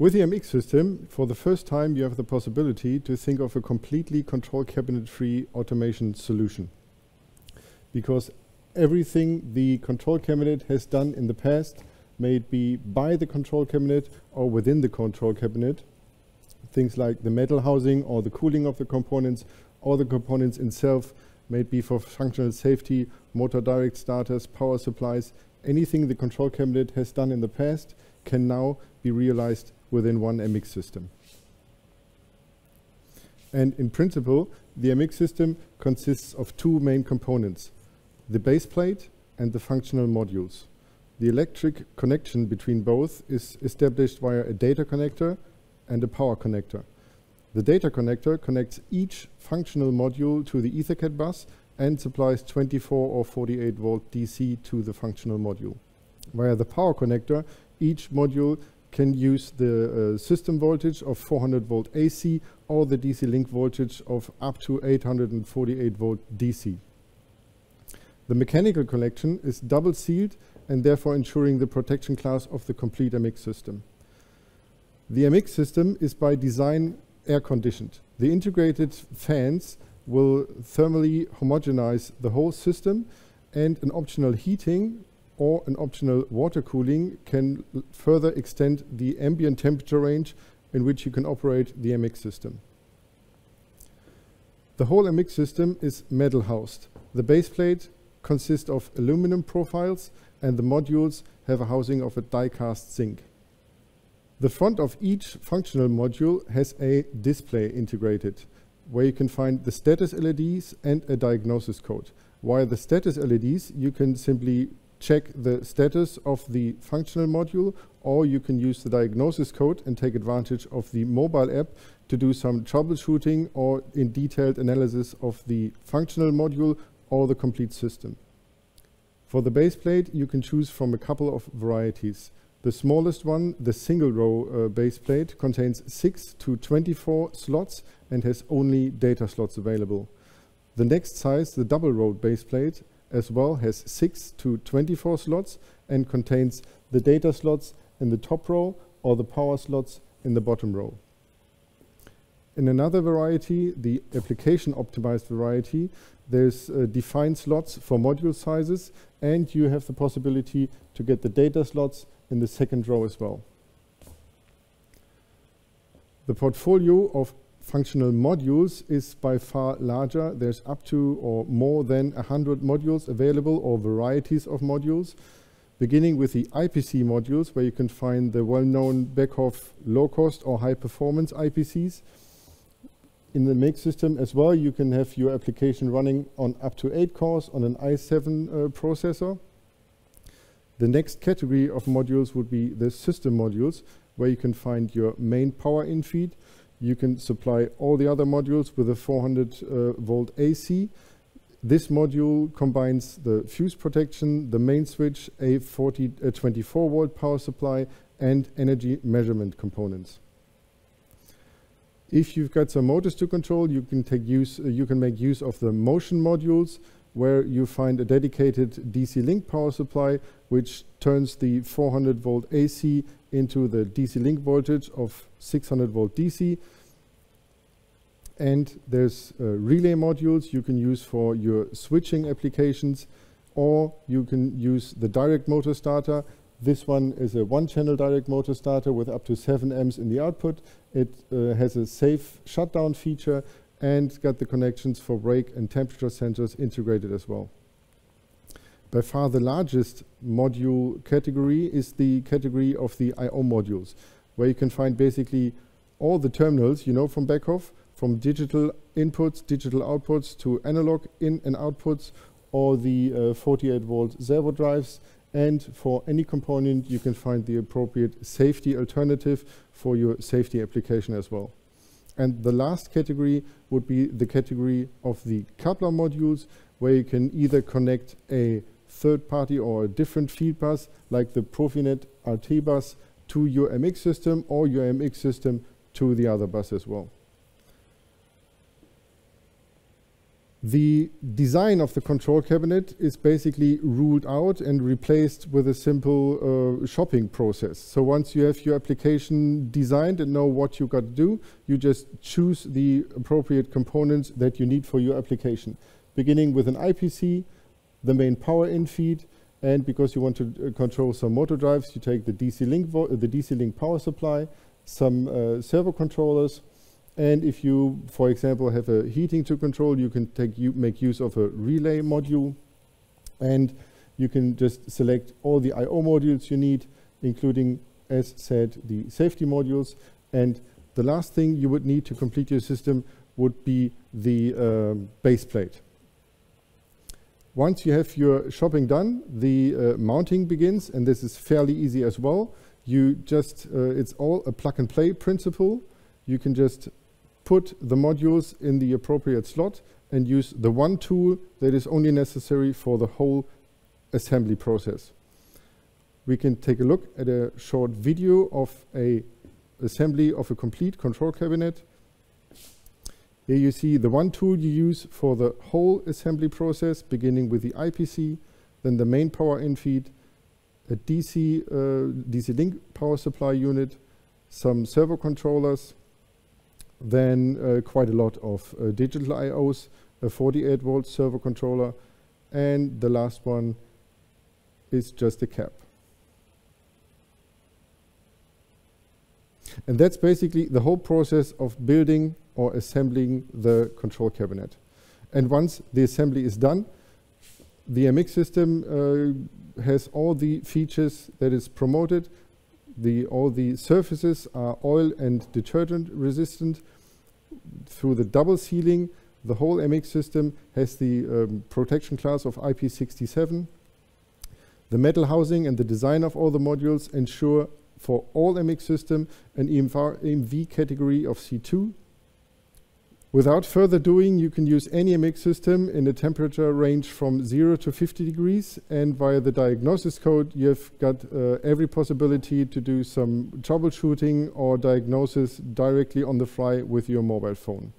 With the MX system, for the first time, you have the possibility to think of a completely control cabinet-free automation solution. Because everything the control cabinet has done in the past, may it be by the control cabinet or within the control cabinet, things like the metal housing or the cooling of the components or the components itself, may it be for functional safety, motor direct starters, power supplies, anything the control cabinet has done in the past can now be realized within one MX system. And in principle, the MX system consists of two main components, the base plate and the functional modules. The electric connection between both is established via a data connector and a power connector. The data connector connects each functional module to the EtherCAT bus and supplies 24 or 48 volt DC to the functional module. Via the power connector, each module can use the uh, system voltage of 400 volt AC or the DC link voltage of up to 848 volt DC. The mechanical connection is double sealed and therefore ensuring the protection class of the complete MX system. The MX system is by design air conditioned. The integrated fans will thermally homogenize the whole system and an optional heating or an optional water cooling can further extend the ambient temperature range in which you can operate the MX system. The whole MX system is metal housed. The base plate consists of aluminum profiles and the modules have a housing of a die-cast zinc. The front of each functional module has a display integrated where you can find the status LEDs and a diagnosis code. While the status LEDs, you can simply check the status of the functional module, or you can use the diagnosis code and take advantage of the mobile app to do some troubleshooting or in detailed analysis of the functional module or the complete system. For the base plate, you can choose from a couple of varieties. The smallest one, the single row uh, base plate, contains 6 to 24 slots and has only data slots available. The next size, the double row base plate, as well has 6 to 24 slots and contains the data slots in the top row or the power slots in the bottom row. In another variety, the application optimized variety, there's uh, defined slots for module sizes and you have the possibility to get the data slots in the second row as well. The portfolio of functional modules is by far larger. There's up to or more than 100 modules available or varieties of modules, beginning with the IPC modules where you can find the well-known Beckhoff low-cost or high-performance IPCs. In the MX system as well, you can have your application running on up to 8 cores on an i7 uh, processor. The next category of modules would be the system modules, where you can find your main power in feed, you can supply all the other modules with a 400 uh, volt AC. This module combines the fuse protection, the main switch, a 40, uh, 24 volt power supply, and energy measurement components. If you've got some motors to control, you can take use, uh, you can make use of the motion modules, where you find a dedicated DC link power supply, which turns the 400 volt AC into the DC link voltage of 600 volt DC. And there's uh, relay modules you can use for your switching applications, or you can use the direct motor starter. This one is a one-channel direct motor starter with up to 7 amps in the output. It uh, has a safe shutdown feature and got the connections for brake and temperature sensors integrated as well. By far the largest module category is the category of the I.O. modules, where you can find basically all the terminals you know from Beckhoff, from digital inputs, digital outputs to analog in and outputs, or the uh, 48 volt servo drives. And for any component, you can find the appropriate safety alternative for your safety application as well. And the last category would be the category of the coupler modules, where you can either connect a third party or a different field bus like the Profinet RT bus to your MX system or your MX system to the other bus as well. The design of the control cabinet is basically ruled out and replaced with a simple uh, shopping process. So once you have your application designed and know what you got to do, you just choose the appropriate components that you need for your application. Beginning with an IPC, the main power in feed, and because you want to uh, control some motor drives, you take the DC link, the DC link power supply, some uh, servo controllers, and if you, for example, have a heating to control, you can take make use of a relay module. And you can just select all the I.O. modules you need, including, as said, the safety modules. And the last thing you would need to complete your system would be the um, base plate. Once you have your shopping done, the uh, mounting begins, and this is fairly easy as well. You just, uh, it's all a plug and play principle. You can just put the modules in the appropriate slot and use the one tool that is only necessary for the whole assembly process. We can take a look at a short video of a assembly of a complete control cabinet. Here you see the one tool you use for the whole assembly process, beginning with the IPC, then the main power in feed, a DC, uh, DC link power supply unit, some servo controllers, then uh, quite a lot of uh, digital I.O.s, a 48 volt servo controller, and the last one is just a cap. And that's basically the whole process of building or assembling the control cabinet. And once the assembly is done, the MX system uh, has all the features that is promoted the, all the surfaces are oil and detergent resistant. Through the double sealing, the whole MX system has the um, protection class of IP67. The metal housing and the design of all the modules ensure for all MX system an EMV category of C2 Without further doing, you can use any MX system in a temperature range from 0 to 50 degrees and via the diagnosis code you've got uh, every possibility to do some troubleshooting or diagnosis directly on the fly with your mobile phone.